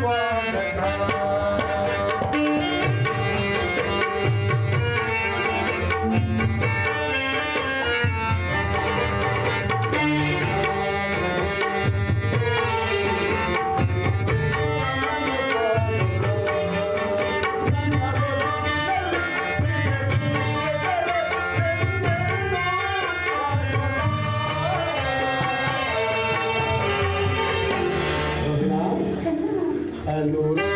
Guadalajara. Lord.